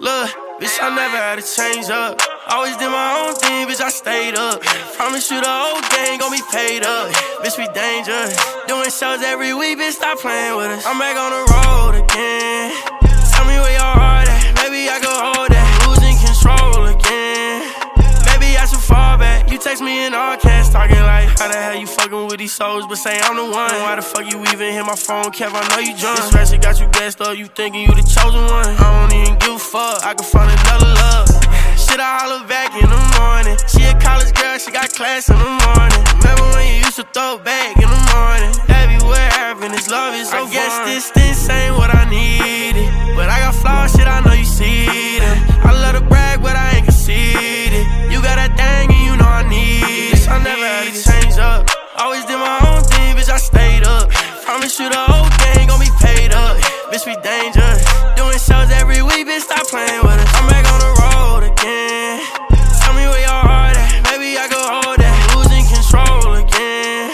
Look, bitch, I never had to change up. Always did my own thing, bitch, I stayed up. Promise you the whole gang gon' be paid up. Bitch, we dangerous. Doing shows every week, bitch, stop playing with us. I'm back on the road again. Tell me where your heart at. Maybe I can hold that. Losing control again. Maybe I should fall back. You text me in all cash, talking like, how the hell you fucking with these souls, but say I'm the one. Why the fuck you even hit my phone, Kev? I know you drunk. This ratchet got you gassed up, you thinking you the chosen one. I don't even give a fuck, I can find another love. Shit, I holler back in the morning. She a college girl, she got class in the morning. Remember when you used to throw back in the morning? Everywhere having this love is so I guess this distance ain't what I needed. But I got flaws, shit, I know you see You the whole gang gon' be paid up. Bitch, we dangerous. Doing shows every week, bitch, stop playing with us. I'm back on the road again. Tell me where your heart at. Maybe I can hold that. Losing control again.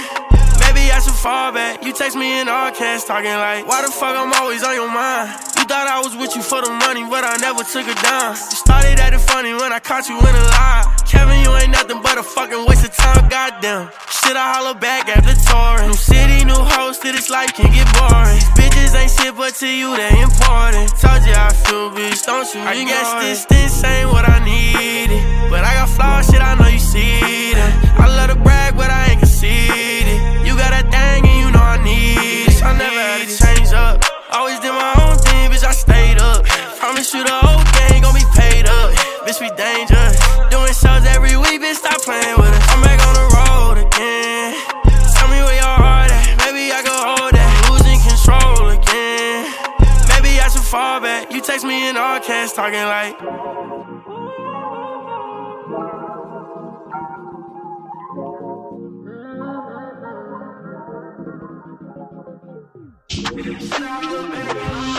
Maybe I should fall back. You text me in all cash, talking like, why the fuck I'm always on your mind? You thought I was with you for the money, but I never took it down. You started acting funny when I caught you in a lie. Kevin, you ain't nothing but a fucking waste of time, goddamn. Shit, I holler back after touring. New city, new host, to this life can get boring. Bitches ain't shit, but to you they important. Told you I feel, bitch, don't you? I guess this distance ain't what I needed. But I got flaws, shit, I know you see them. I love to brag, but I ain't conceited. You got that thing and you know I need it. I never had to change up. Always did my own thing, bitch, I stayed up. Promise you the Back. You text me in all cash, talking like. Shit, I